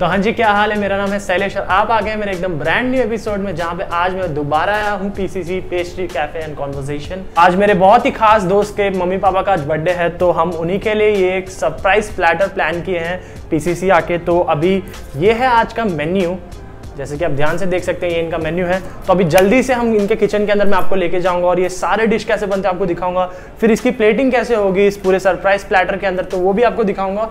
तो हाँ जी, क्या हाल है? मेरा नाम है शैलेश और आप आ गए मेरे एकदम ब्रांड न्यू एपिसोड में, जहाँ पे आज मैं दोबारा आया हूँ PCC pastry cafe and conversation आज मेरे बहुत ही खास दोस्त के मम्मी पापा का आज बर्थडे है तो हम उन्हीं के लिए ये एक सरप्राइज़ प्लेटर प्लान किए हैं पीसीसी आके। तो अभी ये है आज का मेन्यू जैसे कि आप ध्यान से देख सकते हैं, ये इनका मेन्यू है। तो अभी जल्दी से हम इनके किचन के अंदर मैं आपको लेके जाऊँगा और ये सारे डिश कैसे बनते हैं आपको दिखाऊँगा। फिर इसकी प्लेटिंग कैसे होगी, इस पूरे सरप्राइज़ प्लेटर के अंदर तो वो भी आपको दिखाऊँगा।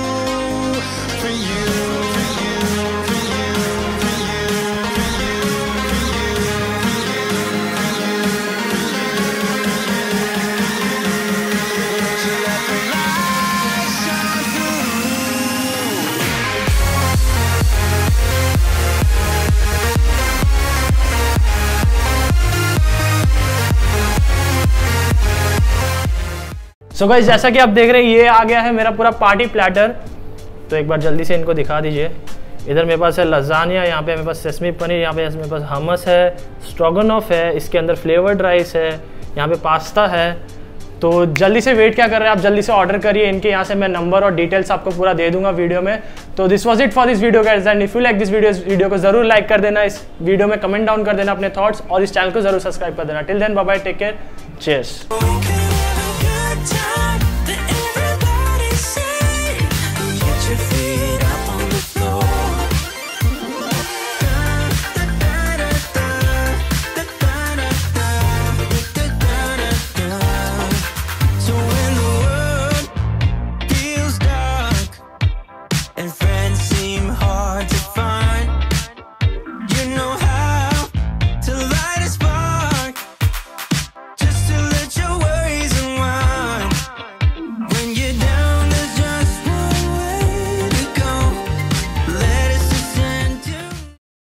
so guys जैसा कि आप देख रहे हैं, ये आ गया है मेरा पूरा पार्टी प्लेटर तो एक बार जल्दी से इनको दिखा दीजिए। इधर मेरे पास है लजानिया यहाँ पे मेरे पास सेसमी पनीर, यहाँ पे मेरे पास हमस है स्ट्रोगनॉफ है, इसके अंदर फ्लेवर्ड राइस है, यहाँ पे पास्ता है। तो जल्दी से वेट क्या कर रहे हैं आप? जल्दी से ऑर्डर करिए इनके, यहाँ से मैं नंबर और डिटेल्स आपको पूरा दे दूँगा वीडियो में। तो this was it for this video guys and if you like this video video को ज़रूर लाइक कर देना। इस वीडियो में कमेंट डाउन कर देना अपने थॉट्स और इस चैनल को ज़रूर सब्सक्राइब कर देना। Till then bye take care cheers